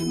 Hello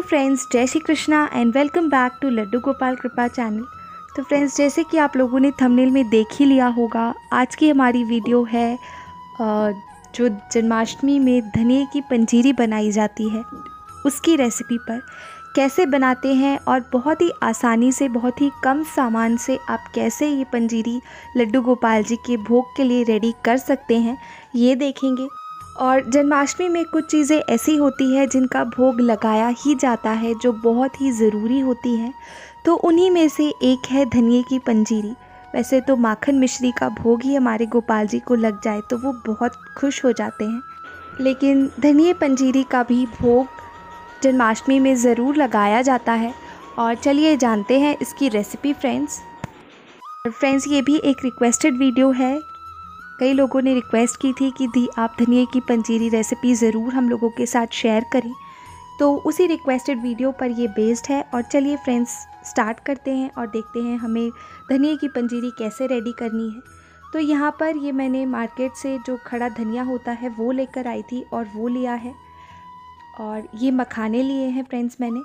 friends जय Shri Krishna and welcome back to Laddu Gopal कृपा channel तो friends, जैसे कि आप लोगों ने थंबनेल में देख ही लिया होगा, आज की हमारी वीडियो है जो जन्माष्टमी में धनिए की पंजीरी बनाई जाती है, उसकी रेसिपी पर। कैसे बनाते हैं और बहुत ही आसानी से, बहुत ही कम सामान से आप कैसे ये पंजीरी लड्डू गोपाल जी के भोग के लिए रेडी कर सकते हैं, ये देखेंगे। और जन्माष्टमी में कुछ चीज़ें ऐसी होती है जिनका भोग लगाया ही जाता है, जो बहुत ही ज़रूरी होती हैं। तो उन्हीं में से एक है धनिए की पंजीरी। वैसे तो माखन मिश्री का भोग ही हमारे गोपाल जी को लग जाए तो वो बहुत खुश हो जाते हैं। लेकिन धनिए पंजीरी का भी भोग जन्माष्टमी में ज़रूर लगाया जाता है। और चलिए जानते हैं इसकी रेसिपी फ्रेंड्स फ्रेंड्स ये भी एक रिक्वेस्टेड वीडियो है। कई लोगों ने रिक्वेस्ट की थी कि दी आप धनिए की पंजीरी रेसिपी ज़रूर हम लोगों के साथ शेयर करें। तो उसी रिक्वेस्टेड वीडियो पर ये बेस्ड है और चलिए फ्रेंड्स स्टार्ट करते हैं और देखते हैं हमें धनिए की पंजीरी कैसे रेडी करनी है। तो यहाँ पर ये मैंने मार्केट से जो खड़ा धनिया होता है वो लेकर आई थी और वो लिया है। और ये मखाने लिए हैं फ्रेंड्स मैंने।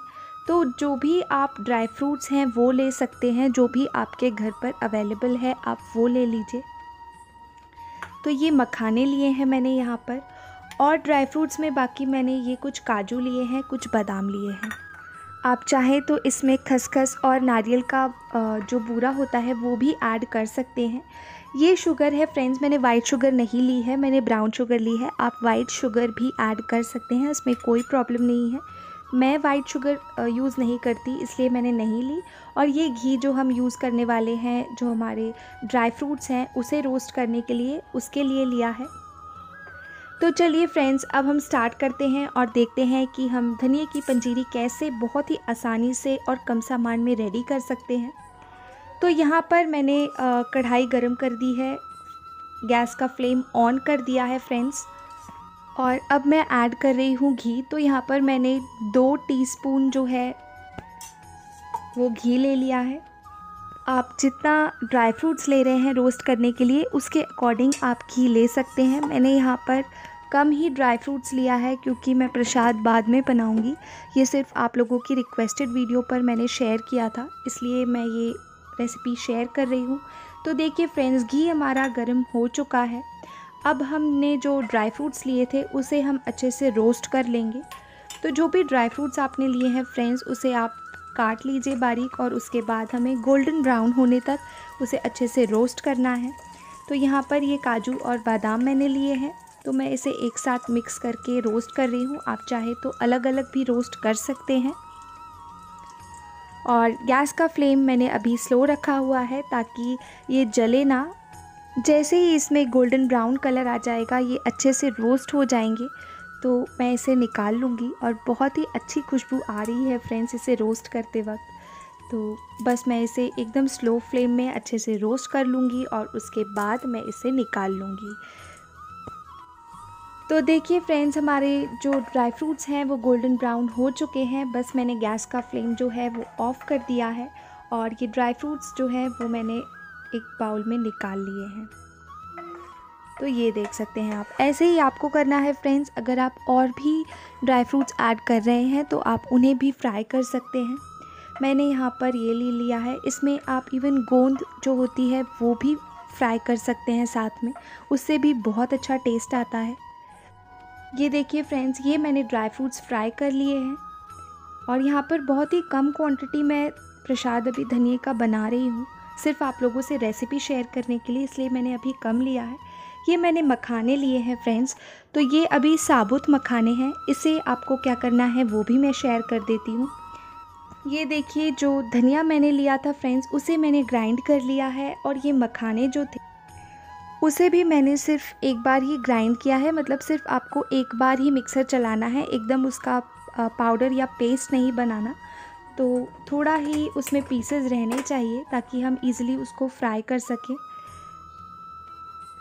तो जो भी आप ड्राई फ्रूट्स हैं वो ले सकते हैं, जो भी आपके घर पर अवेलेबल है आप वो ले लीजिए। तो ये मखाने लिए हैं मैंने यहाँ पर। और ड्राई फ्रूट्स में बाकी मैंने ये कुछ काजू लिए हैं, कुछ बादाम लिए हैं। आप चाहें तो इसमें खसखस और नारियल का जो बूरा होता है, वो भी ऐड कर सकते हैं। ये शुगर है, फ्रेंड्स, मैंने वाइट शुगर नहीं ली है, मैंने ब्राउन शुगर ली है। आप वाइट शुगर भी ऐड कर सकते हैं, इसमें कोई प्रॉब्लम नहीं है। मैं वाइट शुगर यूज़ नहीं करती, इसलिए मैंने नहीं ली। और ये घी जो हम यूज़ करने वाले हैं, जो हमारे ड्राई फ्रूट्स हैं, उसे रोस्ट करने के लिए, उसके लिए लिया है। तो चलिए फ्रेंड्स अब हम स्टार्ट करते हैं और देखते हैं कि हम धनिए की पंजीरी कैसे बहुत ही आसानी से और कम सामान में रेडी कर सकते हैं। तो यहाँ पर मैंने कढ़ाई गरम कर दी है। गैस का फ्लेम ऑन कर दिया है फ्रेंड्स और अब मैं ऐड कर रही हूँ घी। तो यहाँ पर मैंने दो टीस्पून जो है, वो घी ले लिया है। आप जितना ड्राई फ्रूट्स ले रहे हैं रोस्ट करने के लिए, उसके अकॉर्डिंग आप घी ले सकते हैं। मैंने यहाँ पर कम ही ड्राई फ्रूट्स लिया है क्योंकि मैं प्रसाद बाद में बनाऊँगी। ये सिर्फ़ आप लोगों की रिक्वेस्टेड वीडियो पर मैंने शेयर किया था, इसलिए मैं ये रेसिपी शेयर कर रही हूँ। तो देखिए फ्रेंड्स घी हमारा गर्म हो चुका है। अब हमने जो ड्राई फ्रूट्स लिए थे, उसे हम अच्छे से रोस्ट कर लेंगे। तो जो भी ड्राई फ्रूट्स आपने लिए हैं फ्रेंड्स उसे आप काट लीजिए बारीक और उसके बाद हमें गोल्डन ब्राउन होने तक उसे अच्छे से रोस्ट करना है। तो यहाँ पर ये काजू और बादाम मैंने लिए हैं। तो मैं इसे एक साथ मिक्स करके रोस्ट कर रही हूँ। आप चाहे तो अलग अलग भी रोस्ट कर सकते हैं। और गैस का फ्लेम मैंने अभी स्लो रखा हुआ है ताकि ये जले ना। जैसे ही इसमें गोल्डन ब्राउन कलर आ जाएगा, ये अच्छे से रोस्ट हो जाएँगे। तो मैं इसे निकाल लूँगी और बहुत ही अच्छी खुशबू आ रही है फ्रेंड्स इसे रोस्ट करते वक्त। तो बस मैं इसे एकदम स्लो फ्लेम में अच्छे से रोस्ट कर लूँगी और उसके बाद मैं इसे निकाल लूँगी। तो देखिए फ्रेंड्स हमारे जो ड्राई फ्रूट्स हैं वो गोल्डन ब्राउन हो चुके हैं। बस मैंने गैस का फ्लेम जो है वो ऑफ़ कर दिया है और ये ड्राई फ्रूट्स जो है वो मैंने एक बाउल में निकाल लिए हैं। तो ये देख सकते हैं आप। ऐसे ही आपको करना है फ्रेंड्स, अगर आप और भी ड्राई फ्रूट्स ऐड कर रहे हैं तो आप उन्हें भी फ्राई कर सकते हैं। मैंने यहाँ पर ये ले लिया है। इसमें आप इवन गोंद जो होती है, वो भी फ्राई कर सकते हैं साथ में। उससे भी बहुत अच्छा टेस्ट आता है। ये देखिए फ्रेंड्स, ये मैंने ड्राई फ्रूट्स फ्राई कर लिए हैं। और यहाँ पर बहुत ही कम क्वांटिटी में प्रसाद अभी धनिए का बना रही हूँ। सिर्फ़ आप लोगों से रेसिपी शेयर करने के लिए, इसलिए मैंने अभी कम लिया है। ये मैंने मखाने लिए हैं फ्रेंड्स तो ये अभी साबुत मखाने हैं. इसे आपको क्या करना है, वो भी मैं शेयर कर देती हूँ. ये देखिए, जो धनिया मैंने लिया था फ्रेंड्स उसे मैंने ग्राइंड कर लिया है और ये मखाने जो थे, उसे भी मैंने सिर्फ़ एक बार ही ग्राइंड किया है. मतलब सिर्फ़ आपको एक बार ही मिक्सर चलाना है, एकदम उसका पाउडर या पेस्ट नहीं बनाना. तो थोड़ा ही उसमें पीसेस रहने चाहिए, ताकि हम इजीली उसको फ्राई कर सकें.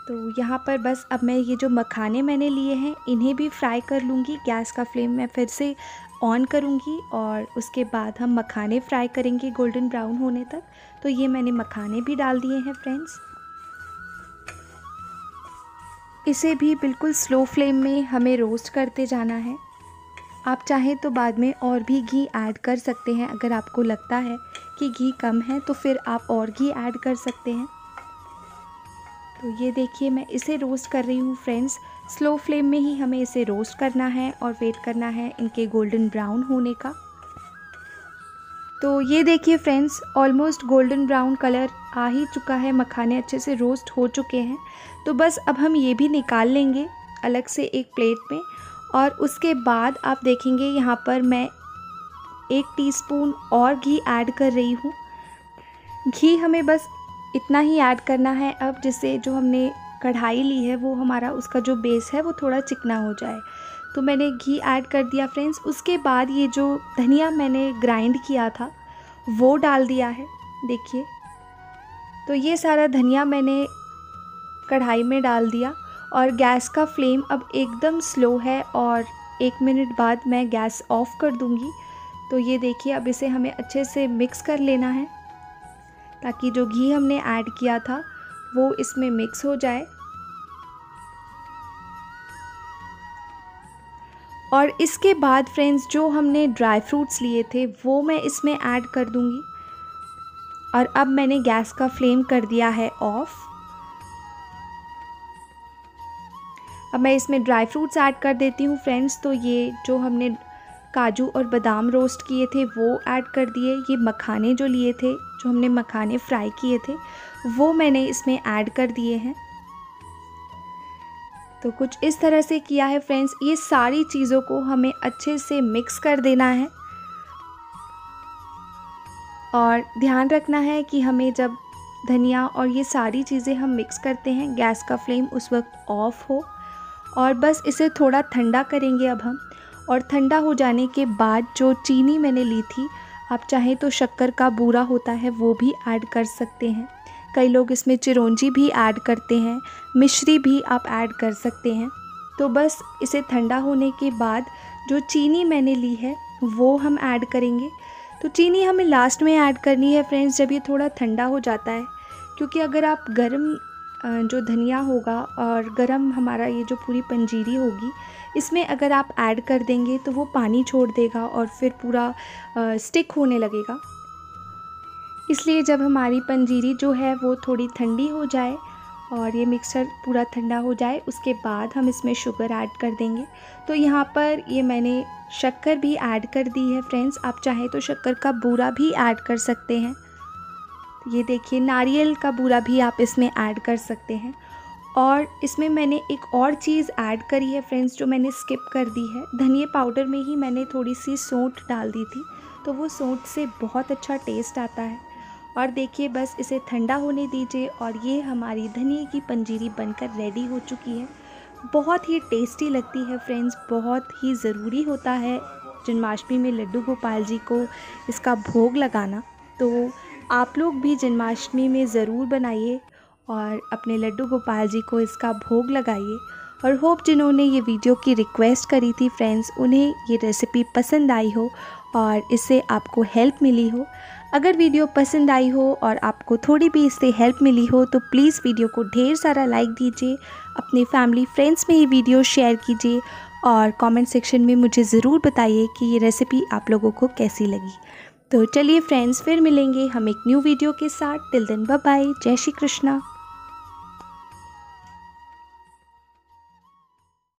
तो यहाँ पर बस अब मैं ये जो मखाने मैंने लिए हैं, इन्हें भी फ्राई कर लूँगी। गैस का फ्लेम मैं फिर से ऑन करूँगी और उसके बाद हम मखाने फ्राई करेंगे गोल्डन ब्राउन होने तक। तो ये मैंने मखाने भी डाल दिए हैं फ्रेंड्स इसे भी बिल्कुल स्लो फ्लेम में हमें रोस्ट करते जाना है। आप चाहें तो बाद में और भी घी ऐड कर सकते हैं, अगर आपको लगता है कि घी कम है तो फिर आप और घी ऐड कर सकते हैं। तो ये देखिए, मैं इसे रोस्ट कर रही हूँ फ्रेंड्स स्लो फ्लेम में ही हमें इसे रोस्ट करना है और वेट करना है इनके गोल्डन ब्राउन होने का. तो ये देखिए friends almost golden brown colour आ ही चुका है. मखाने अच्छे से रोस्ट हो चुके हैं. तो बस अब हम ये भी निकाल लेंगे अलग से एक प्लेट में और उसके बाद आप देखेंगे यहाँ पर मैं एक टीस्पून और घी ऐड कर रही हूँ. घी हमें बस इतना ही ऐड करना है, अब जिससे जो हमने कढ़ाई ली है, वो हमारा उसका जो बेस है, वो थोड़ा चिकना हो जाए। तो मैंने घी ऐड कर दिया फ्रेंड्स उसके बाद ये जो धनिया मैंने ग्राइंड किया था, वो डाल दिया है। देखिए। तो ये सारा धनिया मैंने कढ़ाई में डाल दिया और गैस का फ्लेम अब एकदम स्लो है और एक मिनट बाद मैं गैस ऑफ़ कर दूँगी। तो ये देखिए, अब इसे हमें अच्छे से मिक्स कर लेना है। ताकि जो घी हमने ऐड किया था, वो इसमें मिक्स हो जाए। और इसके बाद फ्रेंड्स जो हमने ड्राई फ्रूट्स लिए थे, वो मैं इसमें ऐड कर दूँगी। और अब मैंने गैस का फ्लेम कर दिया है ऑफ़ अब मैं इसमें ड्राई फ्रूट्स ऐड कर देती हूँ फ्रेंड्स तो ये जो हमने काजू और बादाम रोस्ट किए थे, वो ऐड कर दिए। ये मखाने जो लिए थे, जो हमने मखाने फ्राई किए थे, वो मैंने इसमें ऐड कर दिए हैं। तो कुछ इस तरह से किया है फ्रेंड्स। ये सारी चीज़ों को हमें अच्छे से मिक्स कर देना है। और ध्यान रखना है कि हमें जब धनिया और ये सारी चीज़ें हम मिक्स करते हैं, गैस का फ्लेम उस वक्त ऑफ़ हो। और बस इसे थोड़ा ठंडा करेंगे अब हम। और ठंडा हो जाने के बाद जो चीनी मैंने ली थी, आप चाहें तो शक्कर का बूरा होता है, वो भी ऐड कर सकते हैं। कई लोग इसमें चिरौंजी भी ऐड करते हैं, मिश्री भी आप ऐड कर सकते हैं। तो बस इसे ठंडा होने के बाद जो चीनी मैंने ली है, वो हम ऐड करेंगे। तो चीनी हमें लास्ट में ऐड करनी है फ्रेंड्स, जब ये थोड़ा ठंडा हो जाता है। क्योंकि अगर आप गर्म जो धनिया होगा और गरम हमारा ये जो पूरी पंजीरी होगी इसमें अगर आप ऐड कर देंगे तो वो पानी छोड़ देगा और फिर पूरा स्टिक होने लगेगा। इसलिए जब हमारी पंजीरी जो है वो थोड़ी ठंडी हो जाए और ये मिक्सचर पूरा ठंडा हो जाए, उसके बाद हम इसमें शुगर ऐड कर देंगे। तो यहाँ पर ये मैंने शक्कर भी ऐड कर दी है फ्रेंड्स आप चाहें तो शक्कर का बूरा भी ऐड कर सकते हैं। ये देखिए, नारियल का बूरा भी आप इसमें ऐड कर सकते हैं। और इसमें मैंने एक और चीज़ ऐड करी है फ्रेंड्स, जो मैंने स्किप कर दी है। धनिया पाउडर में ही मैंने थोड़ी सी सौंठ डाल दी थी तो वो सौंठ से बहुत अच्छा टेस्ट आता है। और देखिए, बस इसे ठंडा होने दीजिए और ये हमारी धनिए की पंजीरी बनकर रेडी हो चुकी है। बहुत ही टेस्टी लगती है फ्रेंड्स, बहुत ही ज़रूरी होता है जन्माष्टमी में लड्डू गोपाल जी को इसका भोग लगाना। तो आप लोग भी जन्माष्टमी में ज़रूर बनाइए। और अपने लड्डू गोपाल जी को इसका भोग लगाइए। और होप जिन्होंने ये वीडियो की रिक्वेस्ट करी थी फ्रेंड्स उन्हें ये रेसिपी पसंद आई हो और इससे आपको हेल्प मिली हो। अगर वीडियो पसंद आई हो और आपको थोड़ी भी इससे हेल्प मिली हो तो प्लीज़ वीडियो को ढेर सारा लाइक दीजिए, अपने फैमिली फ्रेंड्स में ये वीडियो शेयर कीजिए और कमेंट सेक्शन में मुझे ज़रूर बताइए कि ये रेसिपी आप लोगों को कैसी लगी। तो चलिए फ्रेंड्स फिर मिलेंगे हम एक न्यू वीडियो के साथ। टिल दिन बाय जय श्री कृष्णा।